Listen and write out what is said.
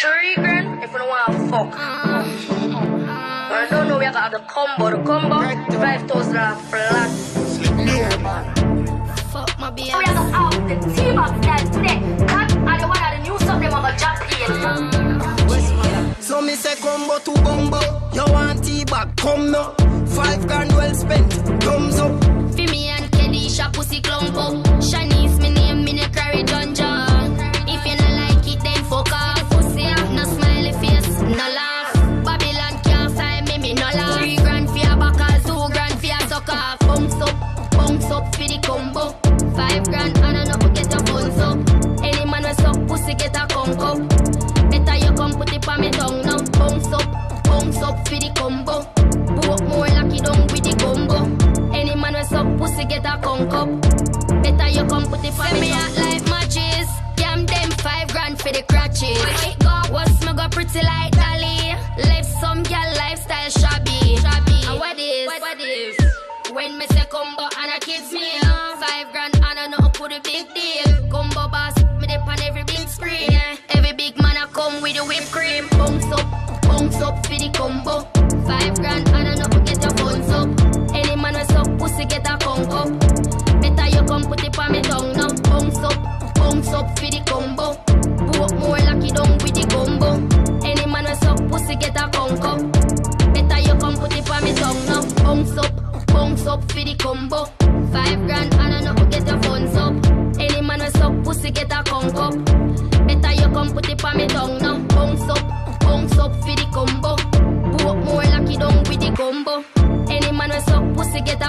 Three grand if you don't want to fuck. Uh-huh. I don't know we got the combo. The combo, five thousand dollar flat. Fuck my We are gonna out the team up that today. That are the one of the new stuff they want to jack in. Uh-huh. So me say combo to bumbo. You want tea back, come no. Five grand well spent, thumbs up. For me and Kadesha pussy clump up. Combo. Five grand and I know get your phones up. Any man who suck pussy get a conk up. Better you come put it on me tongue now. Bounce up, bounce up for the combo. Put more lucky down with the combo. Any man who suck pussy get a conk up. Better you come put it on me out a a whipped cream Bounce up, bounce up for the combo Five grand and a no get your phones up Any man who suck pussy get a conk up Better you come put it on me tongue now Bounce up, bounce up for the combo Portmore lucky down with the combo Any man who suck pussy get a conk up Better you come put it on me tongue now. Bounce up, bounce up for the combo. Five grand and I know get your phones up. Any man who suck pussy get a conk up. Better you come put it on me tongue now. Combo. Any man who suck pussy get a